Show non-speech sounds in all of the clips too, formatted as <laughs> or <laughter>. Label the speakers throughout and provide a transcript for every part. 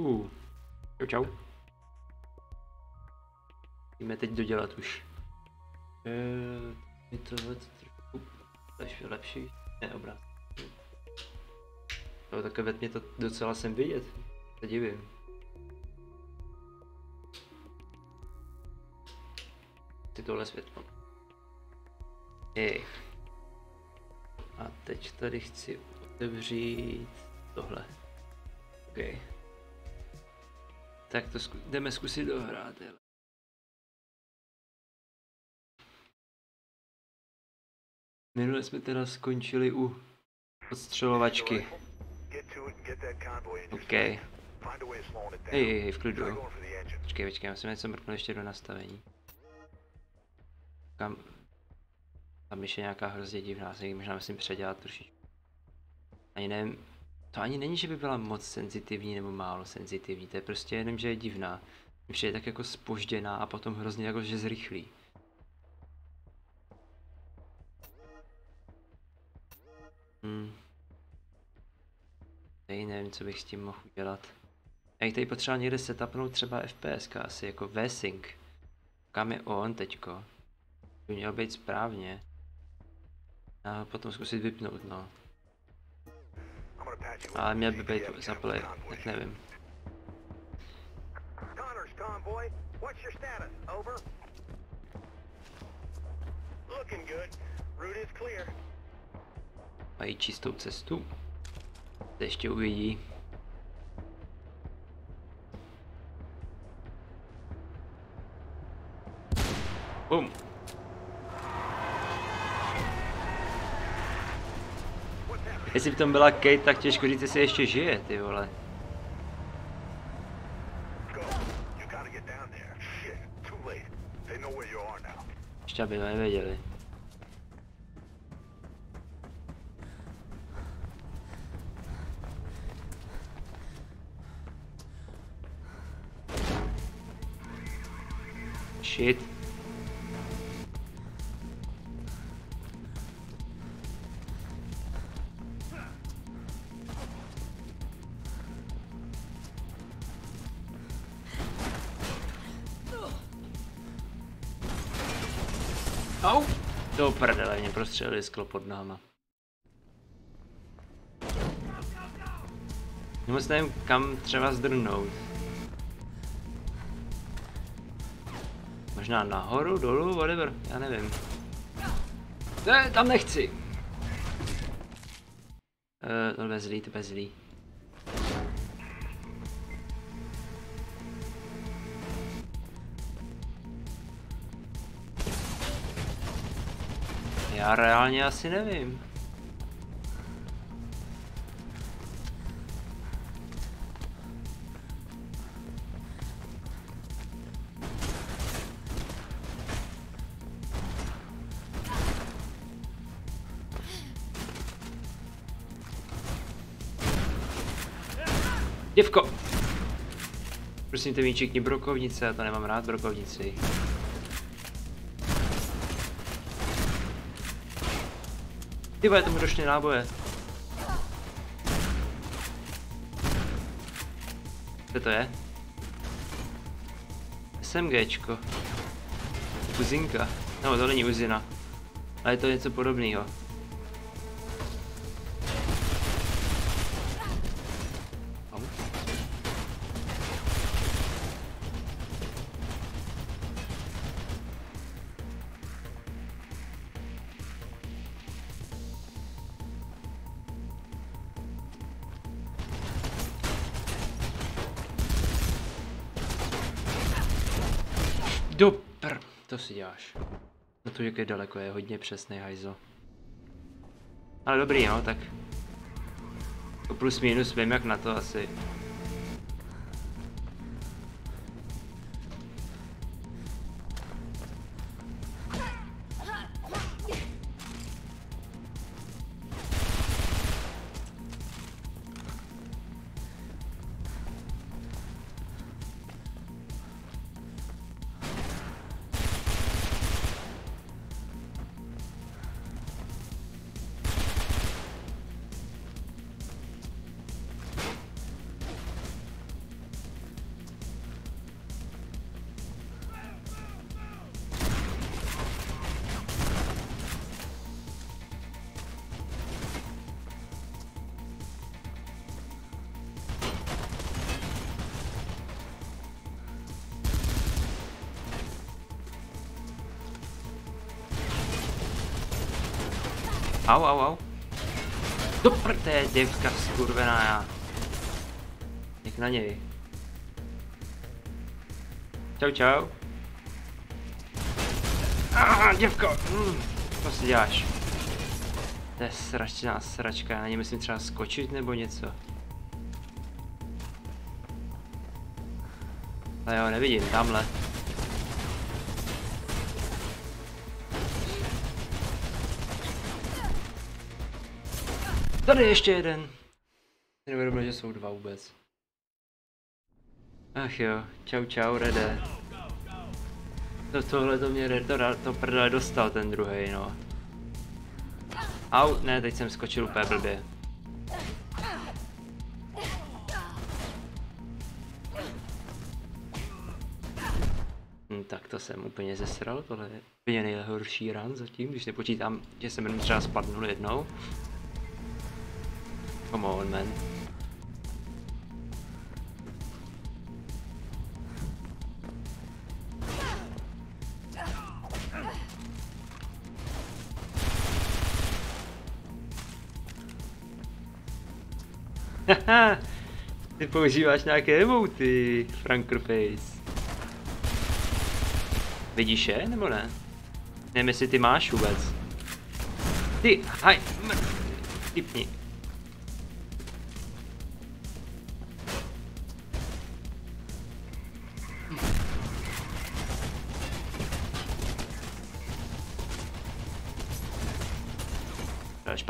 Speaker 1: Uh. Čau, čau. Musíme teď dodělat už. Eee, je to trošku lepší, lepší. Ne, obraz. No, takhle ve tmě to docela jsem vidět. Se divím. Ty tohle světlo. Jej. A teď tady chci otevřít tohle. OK. Tak to zku- jdeme zkusit dohrát, hele. Minule jsme teda skončili u odstřelovačky. OK. Hej, hej, hej, v klidu. Počkej, počkej, musím něco mrknout ještě do nastavení. Kam... Tam ještě nějaká hrozně divná, se možná musím předělat trošičku. Ani nevím, to ani není, že by byla moc senzitivní nebo málo senzitivní, to je prostě jenom, že je divná. Mně přijde tak jako spožděná a potom hrozně jako, že zrychlí. Hmm. Tady nevím, co bych s tím mohl udělat. Bych tady potřeboval někde setupnout třeba FPS, asi jako V-Sync. Kam je on teďko? By měl být správně. A potom zkusit vypnout, no. Ale měl by být zaplay, tak nevím.
Speaker 2: Connors convoy, what's your status? Over. Looking good. Route is clear.
Speaker 1: Mají čistou cestu. To ještě uvidí. Bum. Jestli v tom byla Kate, tak těžko říct, jestli ještě žije, ty vole. Ještě aby nevěděli. Shit. Prostřelili sklo pod náma. Moc nevím, kam třeba zdrnout. Možná nahoru, dolů, whatever, já nevím. Ne, tam nechci. Uh, to bude to bude. Já reálně asi nevím. Děvko! Prosím tě, míčikni brokovnice, já to nemám rád brokovnici. Ty vole, tomu došly náboje. Co to je? SMGčko. Uzinka. No, to není uzina. Ale je to něco podobného. To si děláš. Na to, jak je daleko, je hodně přesný hajzo. Ale dobrý, no, tak... Plus minus vím jak na to asi. Au, au, au. Do prdé, děvka skurvená já. Něk na něj. Čau, čau. Aha, děvko. Mm, co si děláš? To je sračná sračka, já na ně myslím třeba skočit nebo něco. Ale jo, nevidím, tamhle. Tady ještě jeden. Neuvědomil, že jsou dva vůbec. Ach jo, čau čau, Rede. To tohle to mě to, to prdele dostal ten druhý, no. Au, ne, teď jsem skočil úplně blbě. Hm, tak to jsem úplně zesral, tohle je úplně nejhorší run zatím, když nepočítám, že jsem jenom třeba spadnul jednou. Come on, man. <laughs> Ty používáš nějaké emoty, Frankerface. Vidíš je, nebo ne? Nevím, jestli ty máš vůbec. Ty, haj, typni.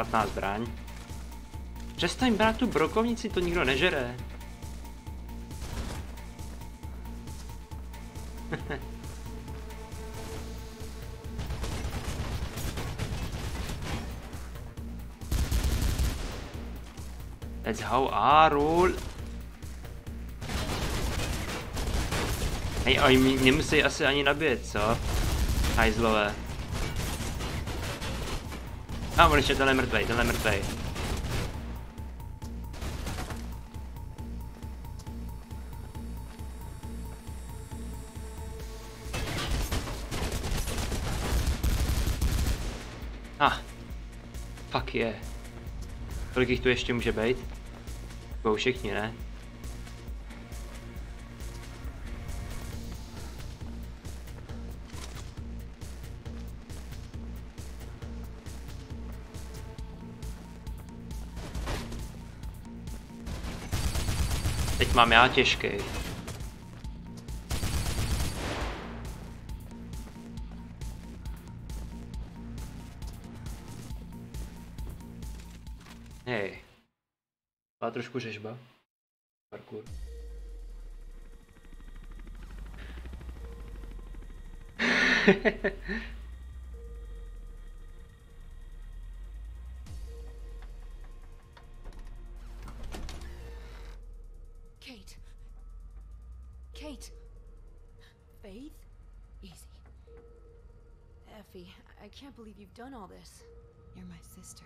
Speaker 1: Špatná zbraň. Přestaň brát tu brokovnici, to nikdo nežere. That's how I roll. Hej, oni nemusí asi ani nabít, co? Hajzlové. A on ještě tenhle mrtvej, tenhle mrtvej. Ah. Fuck je. Yeah. Kolik jich tu ještě může být? Budou všichni, ne? Mám já těžký. Hej. Má trošku řežba. Parkour.
Speaker 3: Kate. <laughs> believe you've done all this. You're my sister.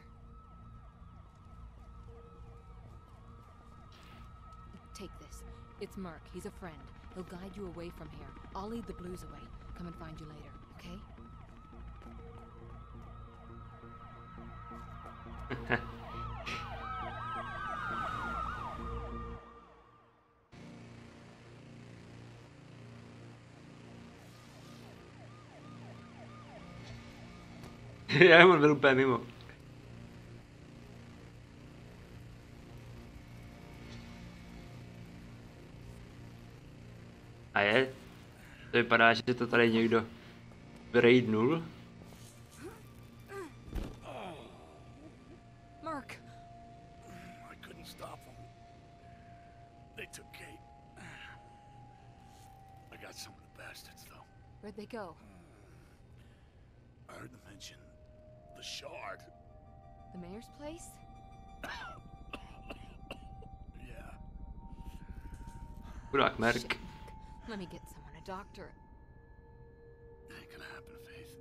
Speaker 3: Take this. It's Merc. He's a friend. He'll guide you away from here. I'll lead the blues away. Come and find you later, okay? <laughs> <laughs>
Speaker 1: Já mám byl úplně mimo. A je? To vypadá, že to tady někdo raidnul. Chudák Merk.
Speaker 3: Let me get someone, a doctor.
Speaker 2: Ain't gonna happen, Faith.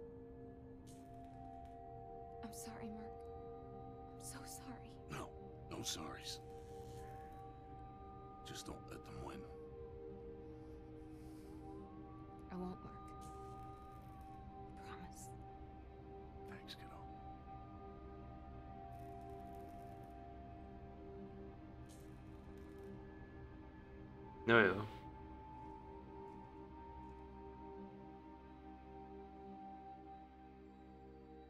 Speaker 3: I'm sorry, Merc. I'm so sorry.
Speaker 2: No, no sorries. Just don't let them win.
Speaker 3: I won't, Merc.
Speaker 1: Jo jo.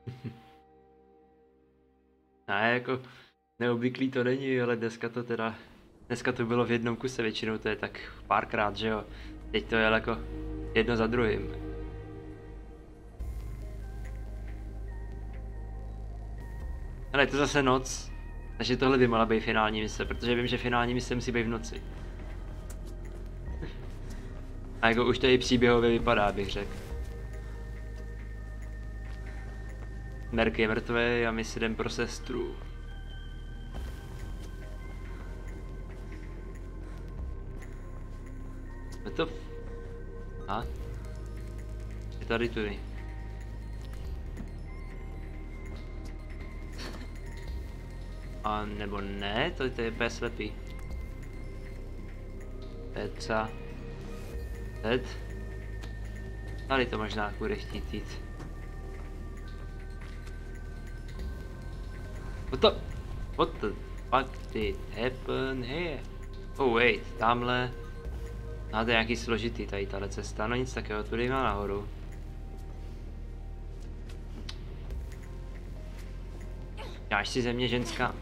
Speaker 1: <laughs> Ne, jako neobvyklý to není, ale dneska to teda, dneska to bylo v jednom kuse většinou, to je tak párkrát, že jo. Teď to je jako jedno za druhým. Ale je to zase noc, takže tohle by mohla být finální mise, protože vím, že finální mise musí být v noci. A jako už to i příběhově vypadá, bych řekl. Merk je mrtvý a my si jdem pro sestru. Je to... A? Je tady tudy. A nebo ne, to, to je slepý. Peca. Teď. Tady to možná bude chtít jít. What the... What the fuck did happen here? Oh wait, tamhle... No to je nějaký složitý tady tahle cesta, no nic takového, tu jdeme nahoru. Dáš si ze mě ženská.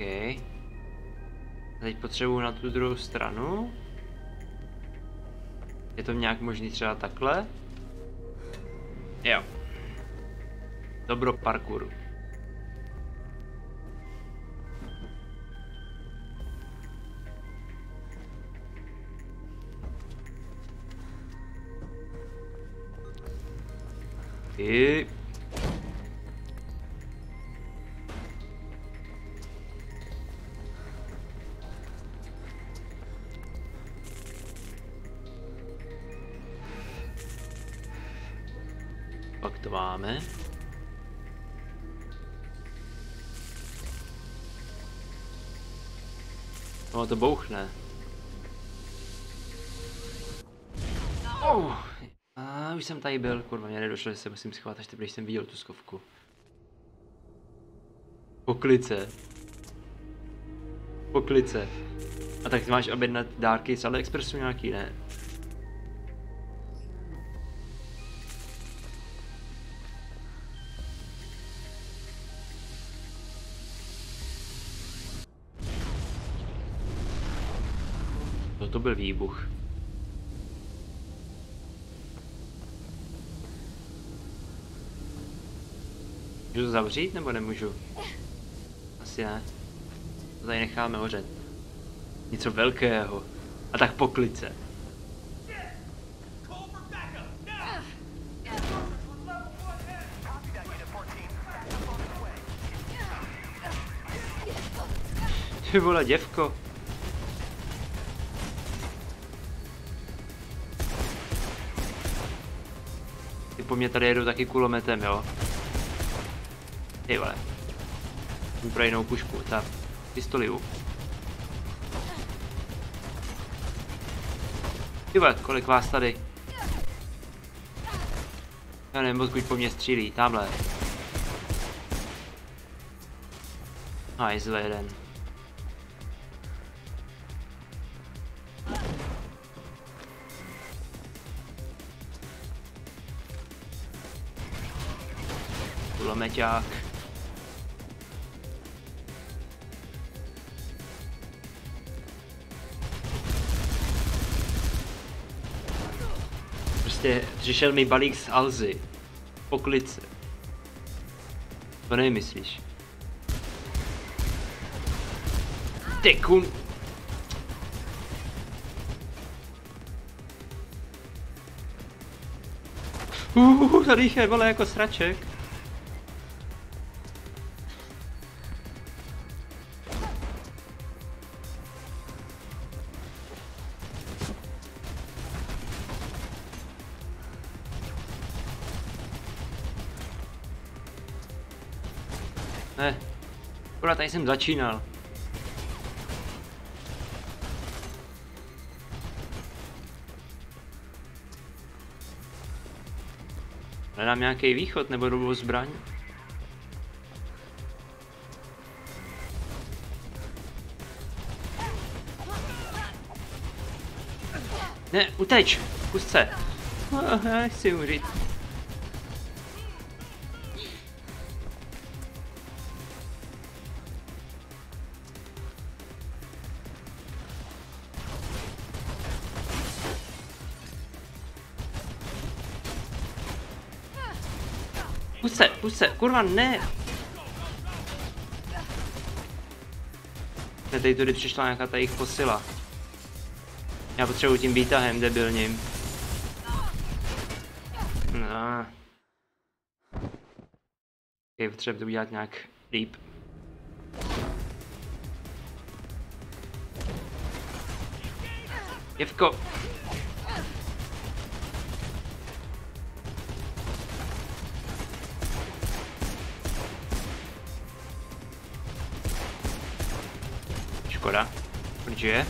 Speaker 1: OK. Teď potřebuju na tu druhou stranu. Je to nějak možný třeba takhle? Jo. Dobro parkouru. I... Pak to máme. No to bouchne. Oh. A už jsem tady byl, kurva, mě nedošlo, že se musím schovat, až teprve jsem viděl tu skovku. Poklice. Poklice. A tak máš objednat dárky z AliExpressu nějaký, ne? To byl výbuch. Můžu to zavřít nebo nemůžu? Asi ne. To tady necháme hořet. Něco velkého. A tak poklice. Ty vole, děvko. Po mě tady jedou taky kulometem, jo. Ty vole. Pro jinou pušku, tak. Pistoliu. Ty vole, kolik vás tady? Já nevím, odkud po mě střílí, tamhle. Hajzle jeden. Kulomeťák. Prostě přišel mi balík z Alzy. Poklice. To nemyslíš. Ty kun... Uh, tady je vole jako sraček. tady jsem začínal. Hledám nějaký východ nebo dobu zbraň? Ne, uteč! Kus se! Ah, já chci umřít. Pust se, kurva, ne! Ne, tady tudy přišla nějaká ta jejich posila. Já potřebuji tím výtahem debilním. No. Je potřeba to udělat nějak líp. Jevko! Škoda. Proč je?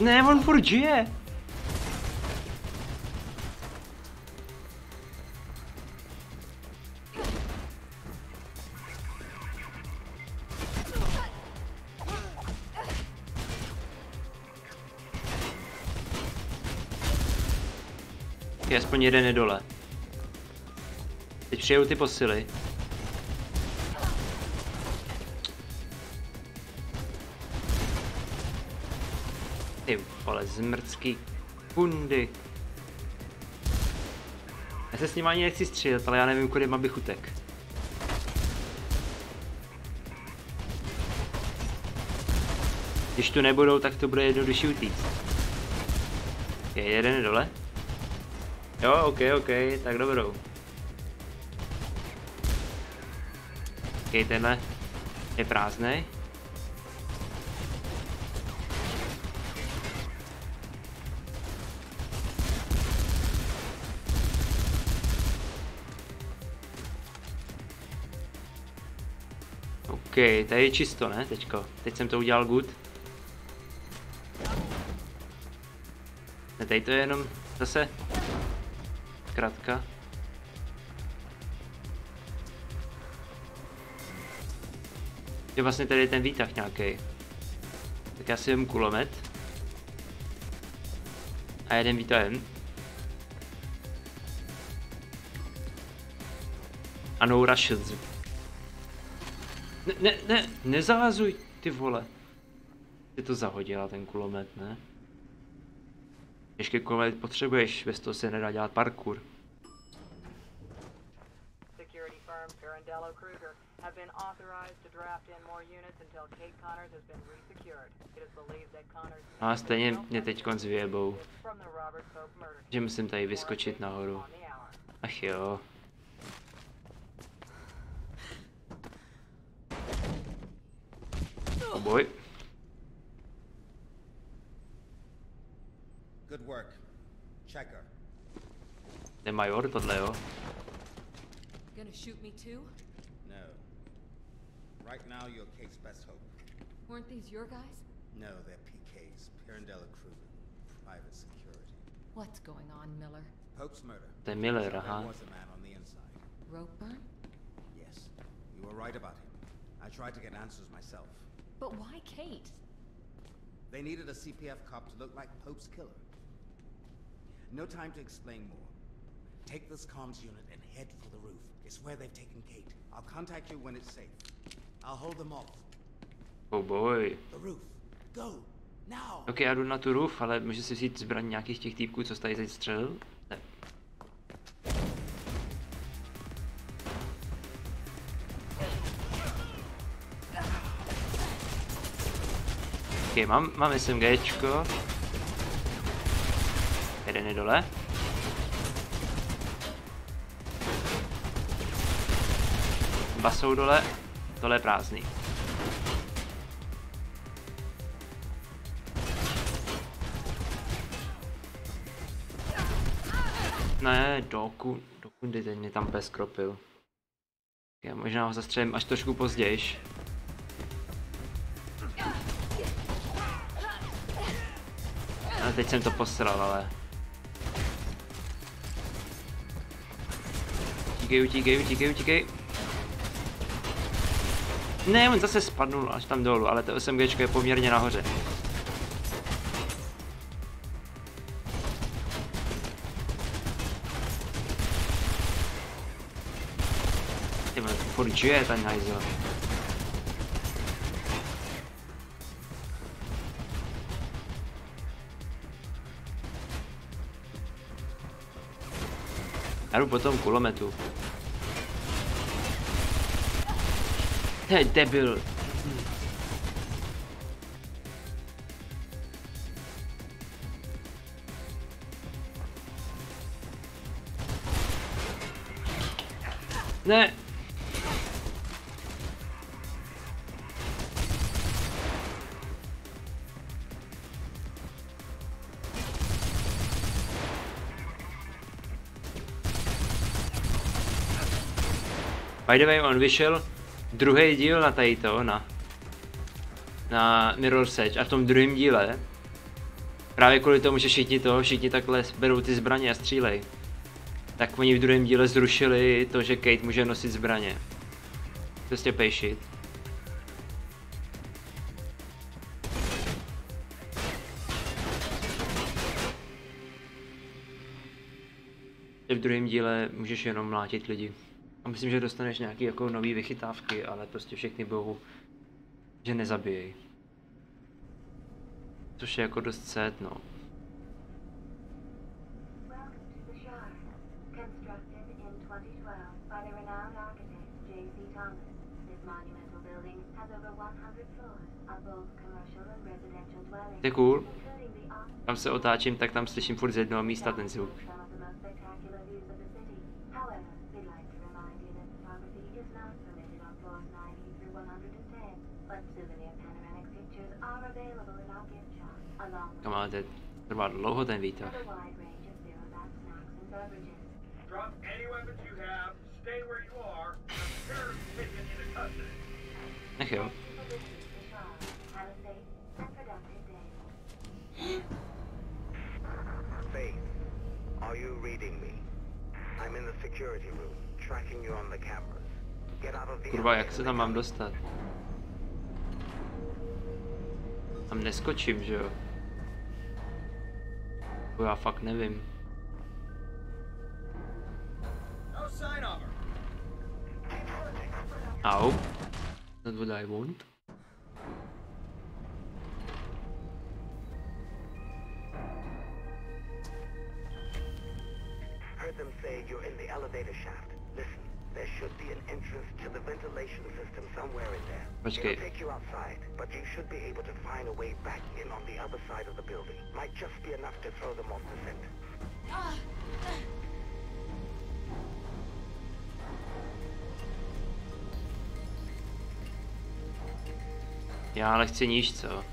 Speaker 1: Ne, on furt žije. Je aspoň jeden je dole. Teď přijedou ty posily. Ty vole, zmrcký kundy. Já se s ním ani nechci střílet, ale já nevím, kudy mám bych utek. Když tu nebudou, tak to bude jednodušší utíct. Je jeden je dole? Jo, ok, ok, tak dobrou. Ok, tenhle je prázdný. OK, tady je čisto, ne, teďko. Teď jsem to udělal good. Ne, tady to je jenom zase zkrátka. Je vlastně tady ten výtah nějaký. Tak já si jem kulomet. A jeden výtahem. A no Russians. Ne, ne, ne, nezahazuj, ty vole. Ty to zahodila ten kulomet, ne? Ještě kulomet potřebuješ, bez toho se nedá dělat parkour.
Speaker 4: Security firm Kruger have been authorized to draft in more units until Kate Connors has been resecured. It is believed that Connors
Speaker 1: No a stejně mě teď vyjebou,
Speaker 4: Pope murder
Speaker 1: že musím tady vyskočit nahoru. Ach jo. Oh boj.
Speaker 5: Good work. Checker.
Speaker 1: Jde major tohle jo.
Speaker 3: Gonna shoot me too?
Speaker 5: No. Right now, you're Kate's best hope.
Speaker 3: Weren't these your guys?
Speaker 5: No, they're PK's, Pirandella Kruger, private security.
Speaker 3: What's going on, Miller?
Speaker 5: Pope's murder.
Speaker 1: To je Miller,
Speaker 5: There
Speaker 1: aha.
Speaker 5: was a man on the inside.
Speaker 3: Rope burn?
Speaker 5: Yes, you were right about him. I tried to get answers myself.
Speaker 3: But why Kate?
Speaker 5: They needed a CPF cop to look like Pope's killer. No time to explain more. Take this comms unit and head for the roof. It's where they've taken Kate. I'll contact you when it's safe. I'll hold them off.
Speaker 1: Oh boj.
Speaker 5: The roof. Go! Now!
Speaker 1: Ok, já jdu na tu roof, ale můžu si vzít zbraň nějakých těch týpků, co tady teď střelil? Ne. Ok, mám, mám SMGčko. Jeden je dole. Dva jsou dole, tohle je prázdný. Ne, doku, dokundy ten mě tam pes kropil. Já možná ho zastřelím až trošku později. Ale teď jsem to posral, ale... Utíkej, utíkej, utíkej, utíkej. Ne, on zase spadnul až tam dolů, ale to SMG je poměrně nahoře. Ty vole, furt žije ten hajzel. Já jdu po tom kulometu. To je debil. Ne. By the way, on vyšel druhý díl na tady to, na, na Mirror's Edge a v tom druhém díle právě kvůli tomu, že všichni to, všichni takhle berou ty zbraně a střílej, tak oni v druhém díle zrušili to, že Kate může nosit zbraně. Prostě. Že v druhém díle můžeš jenom mlátit lidi. A myslím, že dostaneš nějaký jako nový vychytávky, ale prostě všechny budou, že nezabijej. Což je jako dost set, no.
Speaker 6: To the Shire, constructed in 2012 by the renowned architect J.C. Thomas. This monumental building has over 100 floors of both commercial and residential dwellings,
Speaker 1: To je cool. Tam se otáčím, tak tam slyším furt z jednoho místa ten zvuk.
Speaker 6: some of the most spectacular views of the city. However, we'd like to remind you that photography is not permitted on floors 90 through 110, but souvenir panoramic pictures are available in our gift shop, along with
Speaker 1: Kam ale to trvá dlouho ten výtah.
Speaker 6: a wide range of zero-back snacks and beverages.
Speaker 2: Drop any weapons you have, stay where you are, and prepare to be taken into custody.
Speaker 1: Ach jo.
Speaker 6: For listening to the trial. Have a safe and productive day.
Speaker 2: Faith, are you reading me? I'm in the security room, tracking you on the cameras. Get out of the
Speaker 1: Kurva, jak se tam mám dostat? Tam neskočím, že jo? To já fakt nevím.
Speaker 2: No.
Speaker 1: Au. Not what I want. Počkej.
Speaker 2: It'll take you outside, but you should be able to find a way back in on the other side of the building. Might just be enough to throw them off the scent.
Speaker 1: Já ale chci níž, co?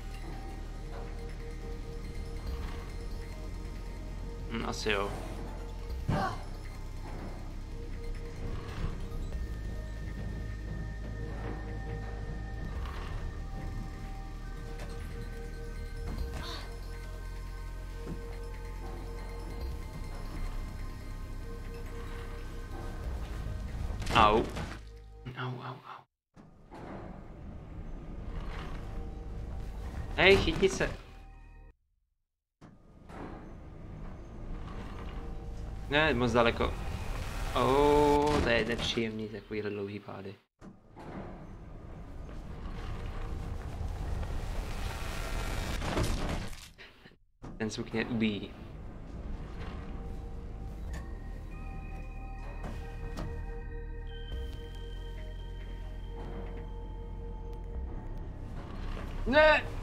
Speaker 1: Hm, asi jo. Chytni se. Ne, moc daleko. Oh, to je nepříjemný, takovýhle dlouhý pády. Ten zvuk mě ubíjí. Ne!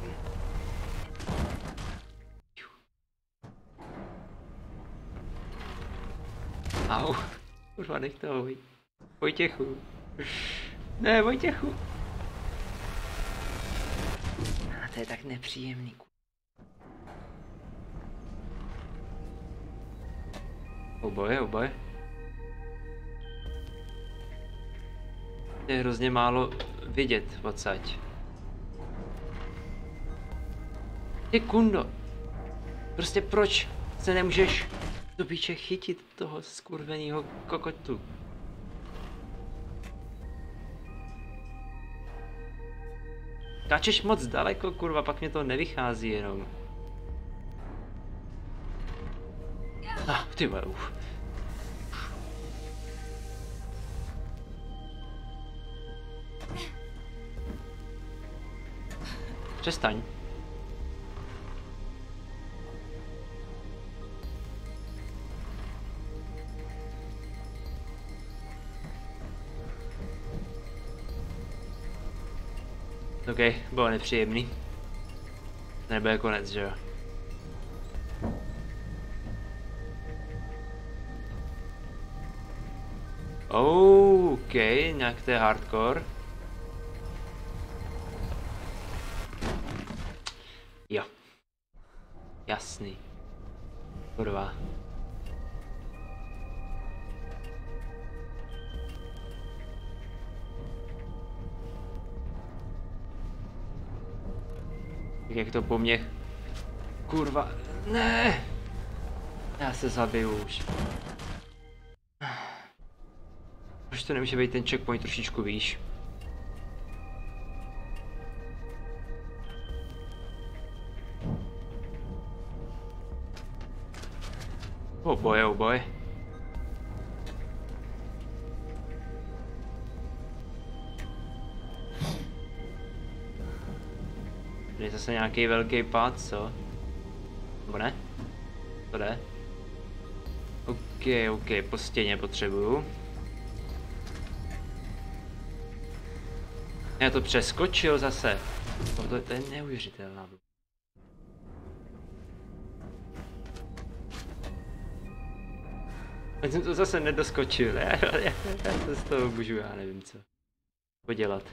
Speaker 1: Au. Kurva, nech toho, Voj- Vojtěchu. Ne, Vojtěchu. A to je tak nepříjemný. Oboje, oboje. Je hrozně málo vidět odsaď. Ty kundo. Prostě proč se nemůžeš do píče chytit toho skurveného kokotu? Skáčeš moc daleko, kurva, pak mě to nevychází jenom. Ah, ty vole, uf. Přestaň. OK, bylo nepříjemný. Nebude konec, že jo? OK, nějak to je hardcore. Jo. Jasný. Kurva. Jak to po mně... Kurva, ne! Já se zabiju už. Proč to nemůže být ten checkpoint trošičku výš? Oh boy, oh boy. Zase nějaký velký pád, co? Nebo ne? To jde? OK, OK, po stěně potřebuju. Já to přeskočil zase. To, to, to je neuvěřitelná. Já jsem to zase nedoskočil, já, já, já, já to z toho můžu, já nevím co podělat.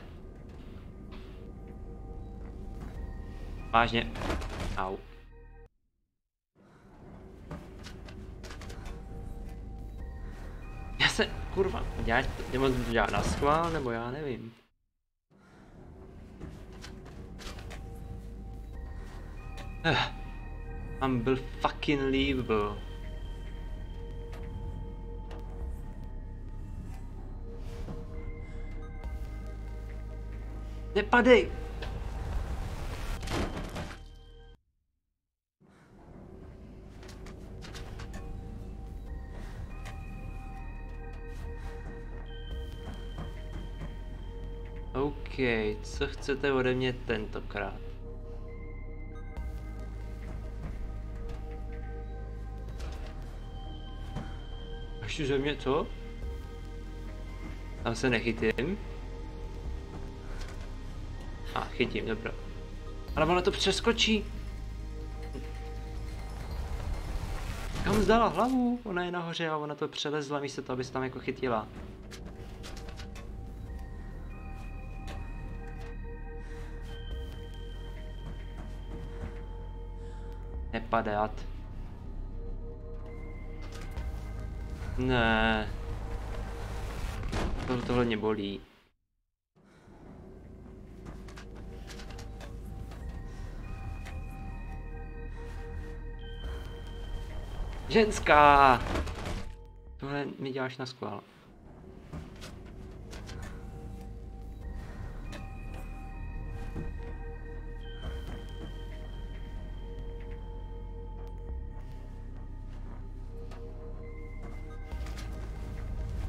Speaker 1: Vážně. Au. Já se, kurva, děláš, nebo to dělá na schvál, nebo já nevím. Uh, unbelievable. Nepadej! OK, co chcete ode mě tentokrát? Ještě ze mě co? Tam se nechytím. A ah, chytím, dobro. Ale ona to přeskočí. Kam zdala hlavu? Ona je nahoře a ona to přelezla místo toho, aby se tam jako chytila. Nepadat. Ne. Tohle, tohle mě bolí. Ženská! Tohle mi děláš na skvál.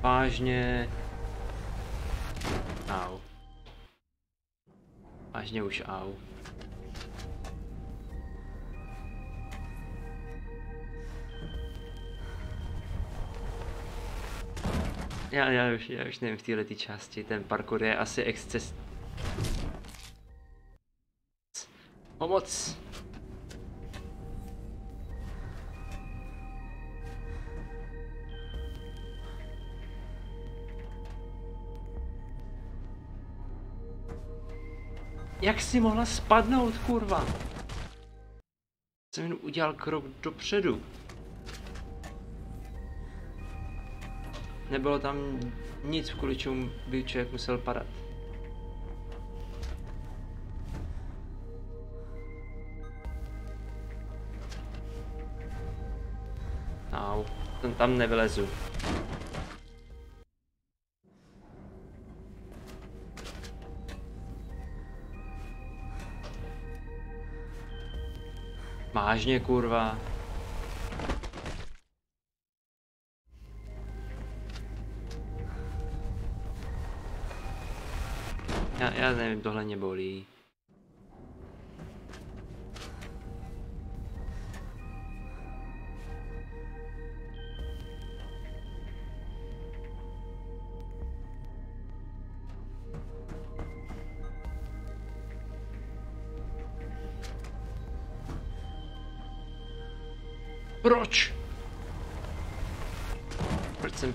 Speaker 1: Vážně. Au. Vážně už au. Já, já, už, já už nevím v této části, ten parkour je asi exces... Pomoc! Jak jsi mohla spadnout, kurva? Jsem jen udělal krok dopředu. Nebylo tam nic, kvůli čemu by člověk musel padat. Au, tam nevylezu. Vážně, kurva. Já, já nevím, tohle mě bolí.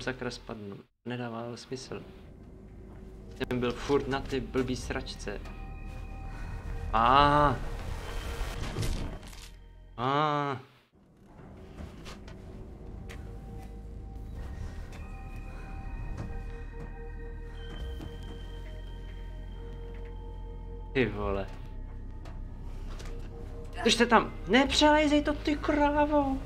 Speaker 1: Sakra spadnul? Nedává smysl. Jsem byl furt na ty blbý sračce. A. A. Ty vole. Držte tam, nepřelejzej to ty krávo.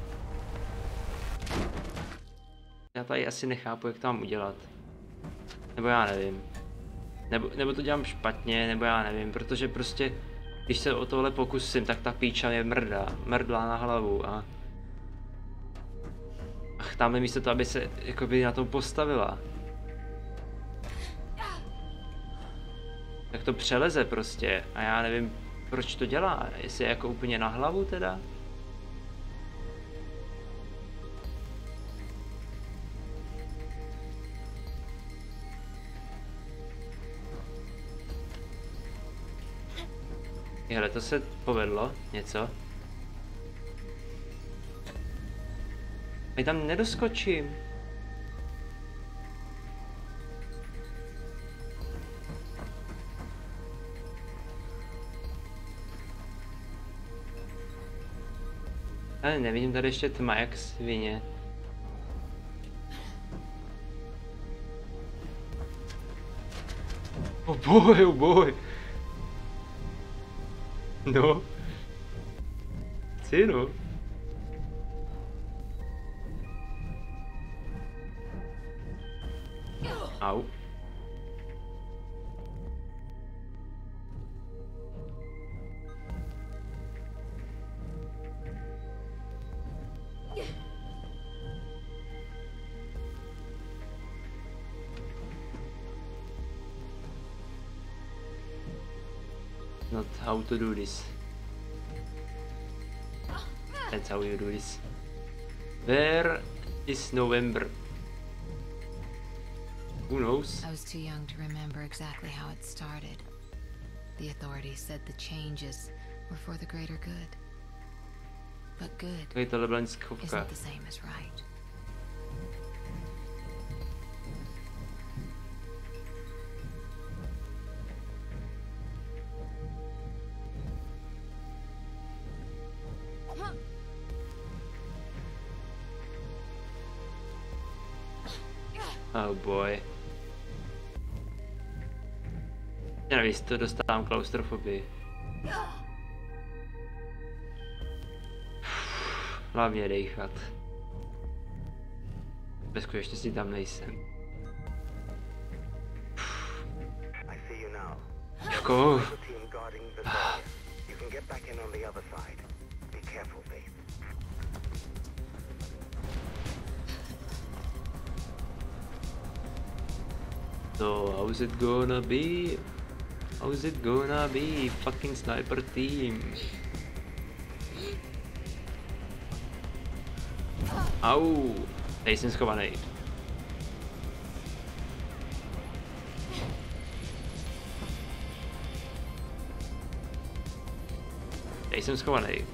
Speaker 1: Tady asi nechápu, jak to mám udělat. Nebo já nevím. Nebo, nebo to dělám špatně, nebo já nevím, protože prostě, když se o tohle pokusím, tak ta píča je mrdá, mrdlá na hlavu a... Ach, tamhle místo to, aby se jakoby na tom postavila. Tak to přeleze prostě a já nevím, proč to dělá, jestli je jako úplně na hlavu teda? Hele, to se povedlo, něco. My tam nedoskočím. Ale nevidím tady ještě tma jak svině. Oh boy, oh boy. No. Chci no. Au. How to do this. That's how you do this. Where is November? Who knows?
Speaker 3: I was too young to remember exactly how it started. The authorities said the changes were for the greater good. But good
Speaker 1: Tady tohle byla schovka.
Speaker 3: isn't the same as right.
Speaker 1: Já nevím, jestli to dostávám klaustrofobii. Hlavně dejchat. Bez si tam nejsem. Jako... So, how's it gonna be? How's it gonna be? Fucking sniper team. Au, tady jsem schovaný. Tady jsem schovaný.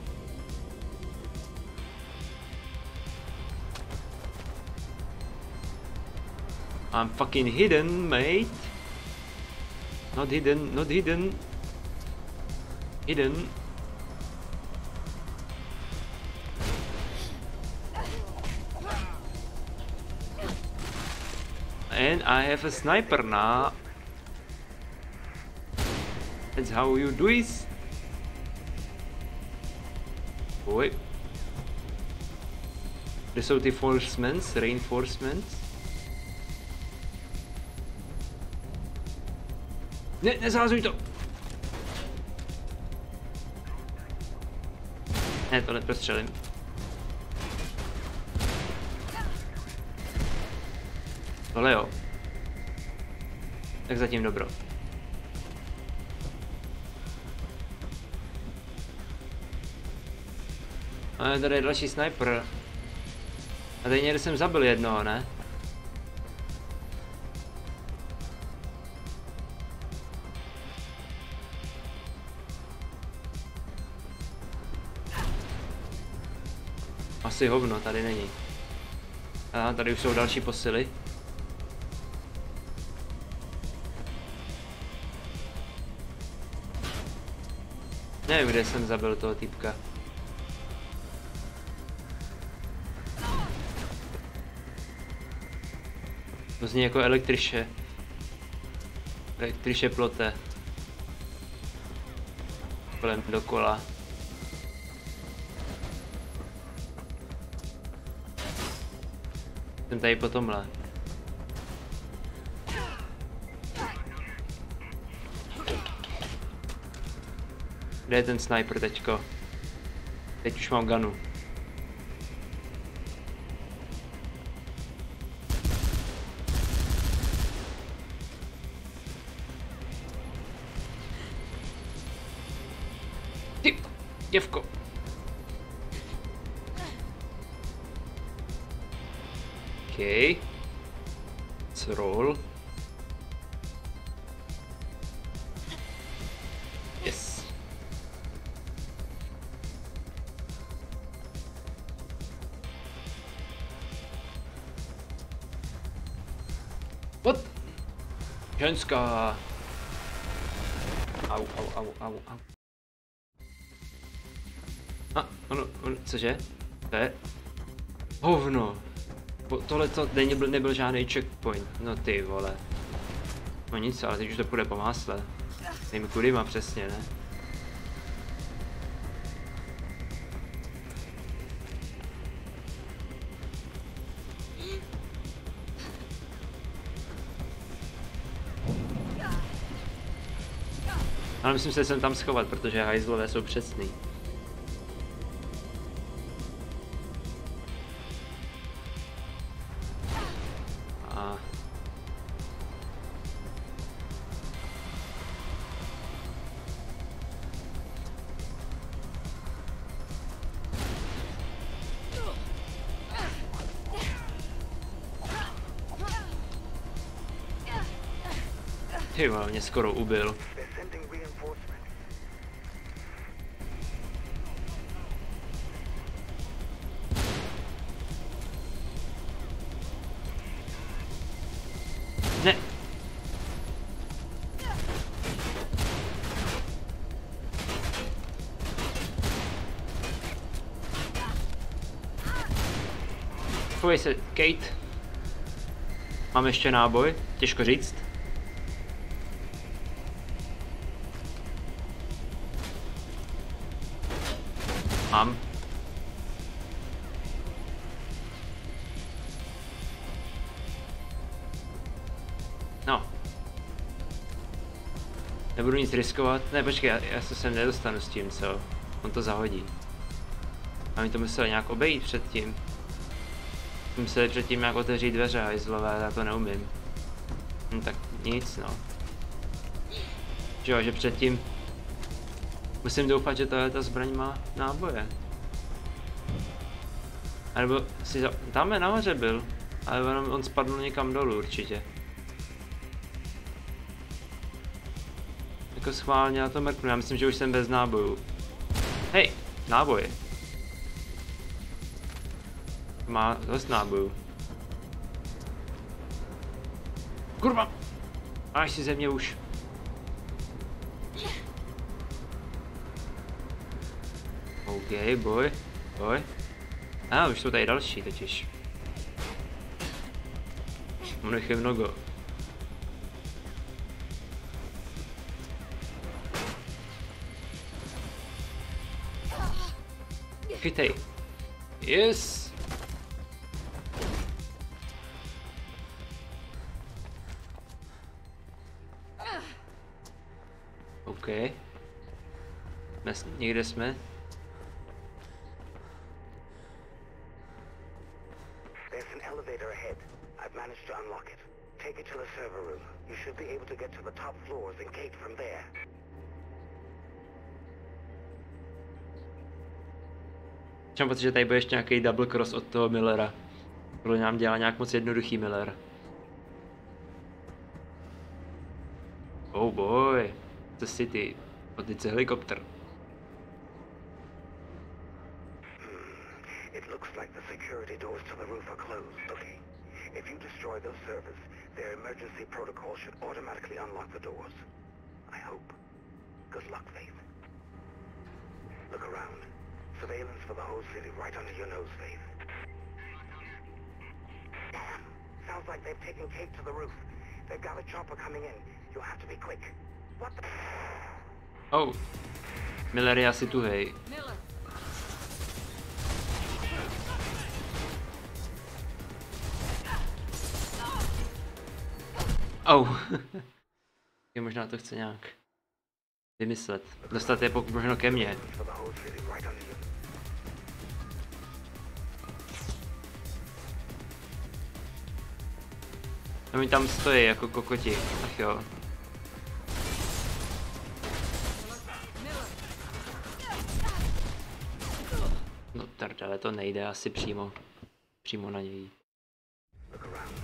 Speaker 1: I'm fucking hidden, mate. Not hidden, not hidden. Hidden. And I have a sniper now. That's how you do it. Boy. Kde jsou ty forcements, reinforcements? Ne, nezázuj to! Ne, to neprostřelím. Tohle jo. Tak zatím dobro. Ale tady je další sniper. A tady někde jsem zabil jednoho, ne? Asi hovno, tady není. A tady už jsou další posily. Nevím, kde jsem zabil toho typka. To zní jako elektriše. Elektriše plote. Kolem dokola. Jsem tady po tomhle. Kde je ten sniper teďko? Teď už mám ganu. Děvko. Okay. Let's roll. Yes. What? Ženská. Au, au, au, au, au. A, ono, ono, cože? To je... Hovno. Tohle to nebyl, nebyl žádný checkpoint. No ty vole. No nic, ale teď už to půjde po másle. Nevím kudy má přesně, ne? Ale myslím se sem tam schovat, protože hajzlové jsou přesný. Ty vole, mě skoro ubil. Ne. Chovej se, Kate. Mám ještě náboj, těžko říct. Nic riskovat. Ne, počkej, já, já se sem nedostanu s tím, co? On to zahodí. A mi to musel nějak obejít předtím. Museli předtím nějak otevřít dveře a izolové, já to neumím. Hm, tak nic, no. Že jo, že předtím Musím doufat, že tohle ta zbraň má náboje. A nebo si za... Tam je nahoře byl, ale on, on spadl někam dolů určitě. Jako schválně na to mrknu, já myslím, že už jsem bez nábojů. Hej, náboje. Má dost nábojů. Kurva! Až si ze mě už. OK, boj, boj. A, ah, už jsou tady další totiž. Je mnogo. Chytej. Yes! OK. Dnes, někde jsme. Mám pocit, že tady bude ještě nějaký double cross od toho Millera. Podle nám dělá nějak moc jednoduchý Miller. Oh boy, the city. Odlice helikopter.
Speaker 2: Destroy those servers, their emergency protocol should automatically unlock the doors. I hope. Good luck, Faith. Look around. Surveillance for the whole city right under your nose, Faith. Damn. Sounds like they've taken Kate to the roof. They've got a chopper coming in. You'll have to be quick. What the...
Speaker 1: Oh. Miller je asi tuhej.
Speaker 4: Miller,
Speaker 1: Oh. <laughs> je možná to chce nějak vymyslet. Dostat je pokud možno ke mně. A mi tam stojí jako kokoti. Ach jo. No trdele, to nejde asi přímo. Přímo na něj.
Speaker 2: Look around.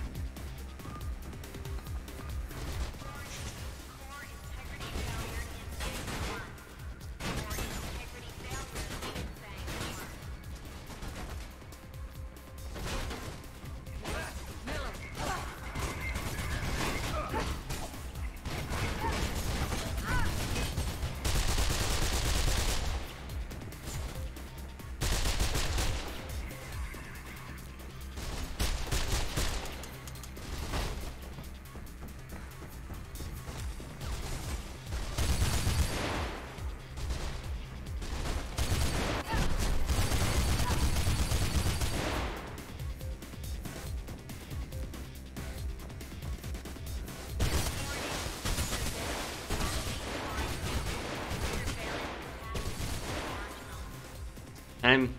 Speaker 1: Nevím,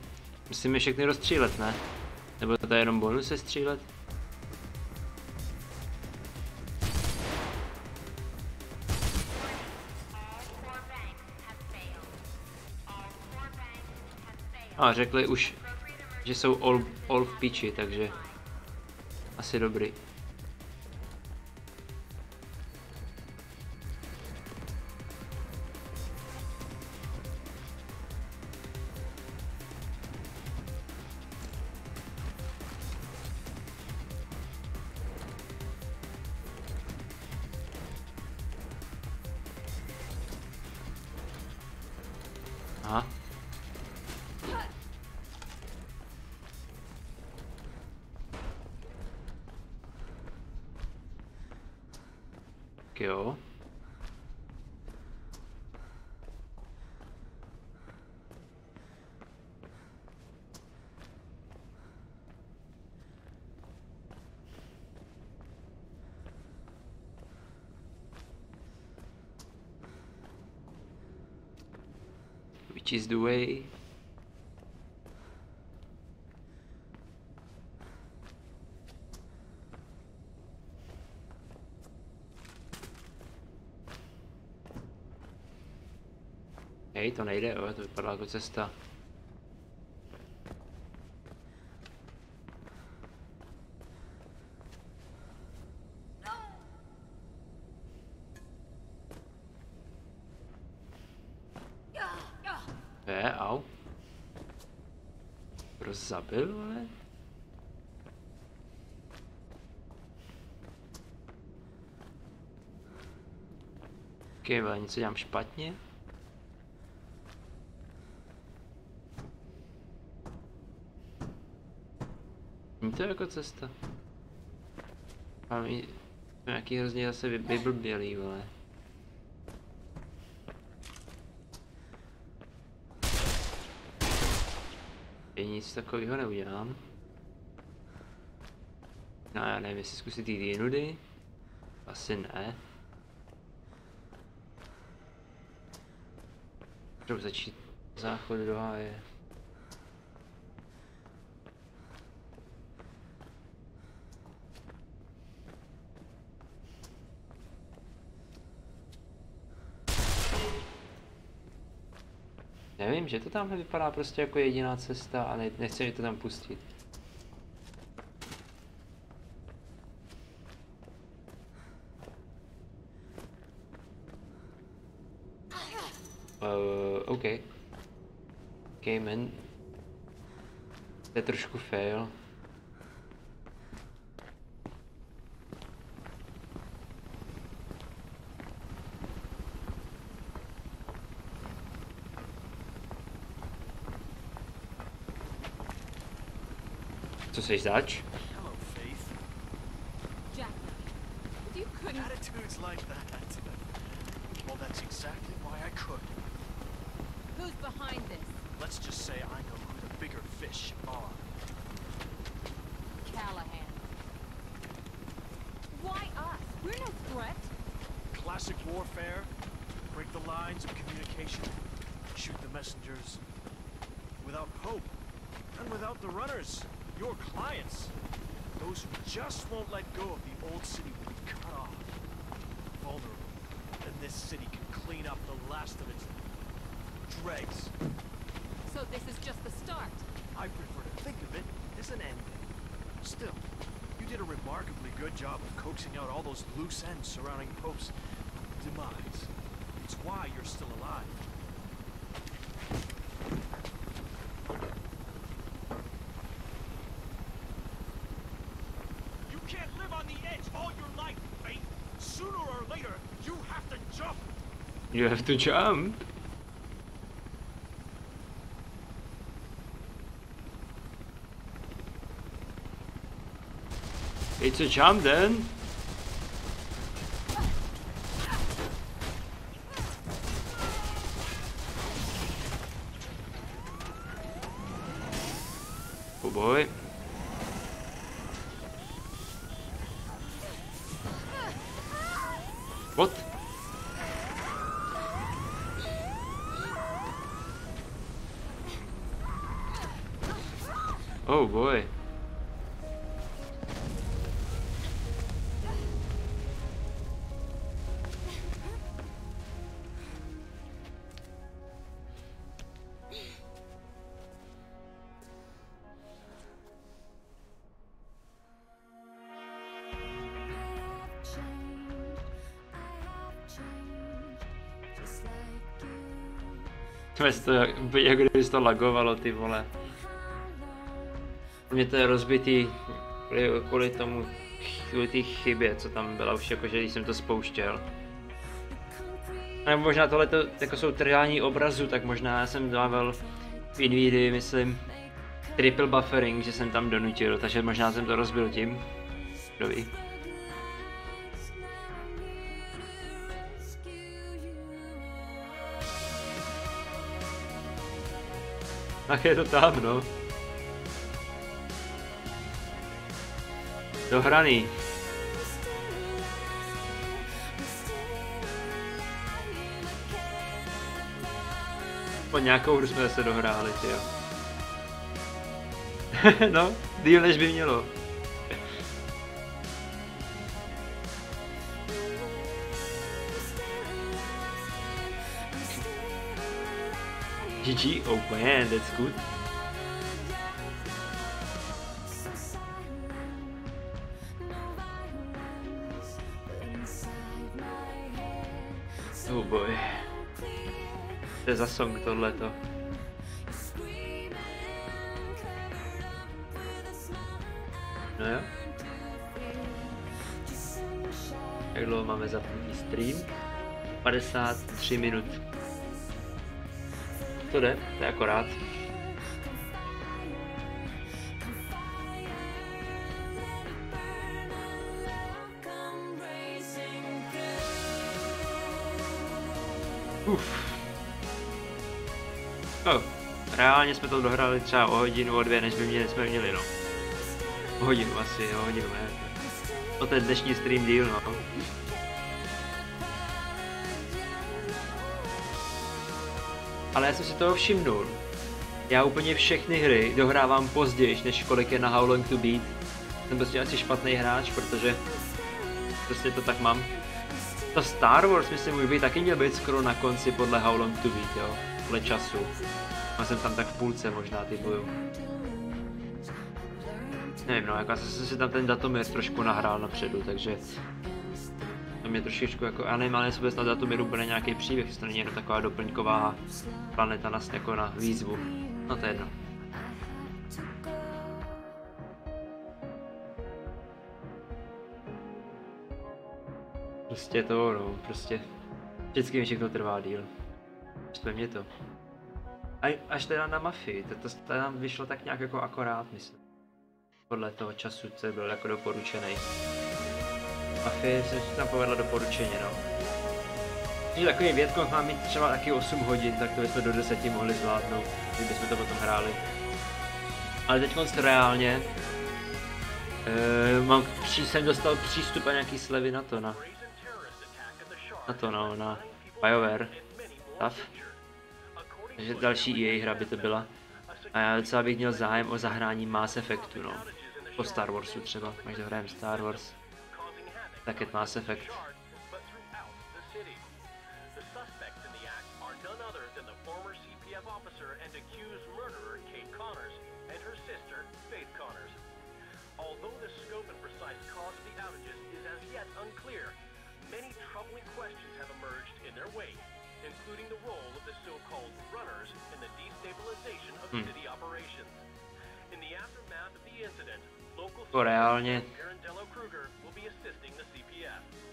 Speaker 1: musíme všechny rozstřílet, ne? Nebo to je jenom bonus se střílet? A řekli už, že jsou all, all v piči, takže asi dobrý. Jo. Which is the way? To nejde, jo, to vypadá jako cesta. Je, au. Kdo zabil, ale? Kejva, něco dělám špatně? To jako cesta. A my jsme nějaký hrozně zase vy- vyblbělý, vole. Já nic takového neudělám. No já nevím, jestli zkusit jít jinudy. Asi ne. Můžu začít záchod do háje. Nevím, že to tamhle vypadá prostě jako jediná cesta a ne, nechce mi to tam pustit. Uh, OK. Cayman. To je trošku fail. Co seš zač?
Speaker 7: Hello, Faith.
Speaker 8: Jack, you couldn't.
Speaker 7: Attitudes like that. Well, that's exactly why I could.
Speaker 8: Who's behind this?
Speaker 7: Let's just say I know who the bigger fish are.
Speaker 8: Callahan. Why us? We're no threat.
Speaker 7: Classic warfare. Break the lines of communication. Shoot the messengers. Without hope. And without the runners. Your clients. Those who just won't let go of the old city will be cut off. Vulnerable. And this city can clean up the last of its dregs.
Speaker 8: So this is just the start.
Speaker 7: I prefer to think of it as an ending. Still, you did a remarkably good job of coaxing out all those loose ends surrounding Pope's demise. It's why you're still alive. You can't live on the edge all your life, Faith. Sooner or later, you have to jump.
Speaker 1: You have to jump. It's a jump then. Vůbec to, jako kdyby to lagovalo, ty vole. Mě to je rozbitý kvůli, tomu, kvůli té chybě, co tam byla už jako, že když jsem to spouštěl. A nebo možná tohle to, jako jsou triální obrazu, tak možná já jsem dával v Nvidia, myslím, triple buffering, že jsem tam donutil, takže možná jsem to rozbil tím. Kdo ví. Ach, je to tam, no. Dohraný. Po nějakou hru jsme se dohráli, jo. <laughs> no, díl než by mělo. GG, oh man, that's good. Oh boy. To je za song tohleto. No jo. Jak dlouho máme zapnutý stream? 53 minut. To jde, to je akorát. Uf. Oh, reálně jsme to dohráli třeba o hodinu, o dvě, než by měli, jsme měli, no. O hodinu asi, o hodinu ne. O ten dnešní stream díl, no. Ale já jsem si toho všimnul. Já úplně všechny hry dohrávám později, než kolik je na How Long To Beat. Jsem prostě asi špatný hráč, protože prostě to tak mám. To Star Wars myslím být taky měl být skoro na konci podle How Long To Beat, jo. podle času. A jsem tam tak v půlce možná ty boju. Nevím, no, jako já jsem si tam ten datomir trošku nahrál napředu, takže to mě trošičku jako, já nevím, ale jestli vůbec na datomiru bude nějaký příběh, jestli to není jenom taková doplňková planeta na, jako na výzvu. No to je jedno. Prostě to, no, prostě vždycky mi všechno trvá díl. Štve mě to. A, až teda na mafii, to, to, to nám vyšlo tak nějak jako akorát, myslím. Podle toho času, co byl jako doporučený. Mafie se tam povedla doporučeně, no. Když takový Větkong má mít třeba taky 8 hodin, tak to bychom do 10 mohli zvládnout, kdybychom to potom hráli. Ale teď moc reálně, e, mám, při, jsem dostal přístup a nějaký slevy na to, na, na to, no, na BioWare. Stav. Takže další EA hra by to byla. A já docela bych měl zájem o zahrání Mass Effectu, no. Po Star Warsu třeba, až dohrajem Star Wars. Tak je Mass Effect.
Speaker 9: Although the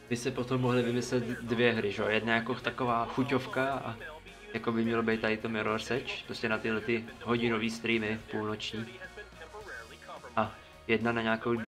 Speaker 1: by se potom mohli vymyslet dvě hry, že? Jedna jako taková chuťovka a jako by mělo být tady to Mirror's Edge, prostě na tyhle ty hodinový streamy půlnoční. A jedna na nějakou